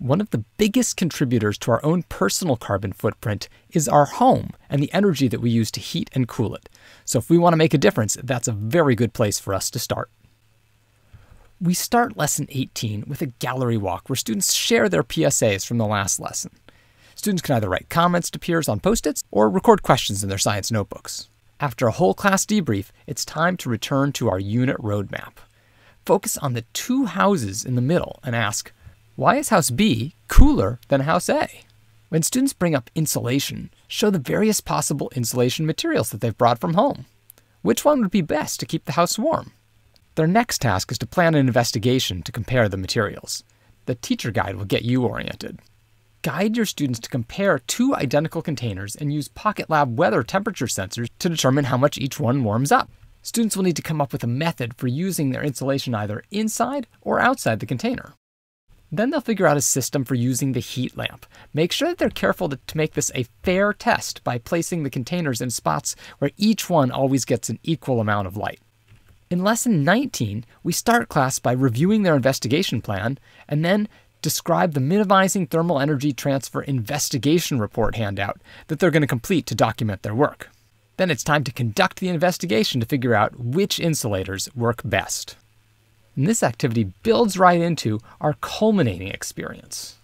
One of the biggest contributors to our own personal carbon footprint is our home and the energy that we use to heat and cool it. So, if we want to make a difference, that's a very good place for us to start. We start lesson 18 with a gallery walk where students share their PSAs from the last lesson. Students can either write comments to peers on post its or record questions in their science notebooks. After a whole class debrief, it's time to return to our unit roadmap. Focus on the two houses in the middle and ask, why is house B cooler than house A? When students bring up insulation, show the various possible insulation materials that they've brought from home. Which one would be best to keep the house warm? Their next task is to plan an investigation to compare the materials. The teacher guide will get you oriented. Guide your students to compare two identical containers and use Pocket Lab weather temperature sensors to determine how much each one warms up. Students will need to come up with a method for using their insulation either inside or outside the container. Then they'll figure out a system for using the heat lamp. Make sure that they're careful to, to, make this a fair test by placing the containers in spots where each one always gets an equal amount of light. In lesson 19, we start class by reviewing their investigation plan and then describe the minimizing thermal energy transfer investigation report handout that they're going to complete to document their work. Then it's time to conduct the investigation to figure out which insulators work best. And this activity builds right into our culminating experience.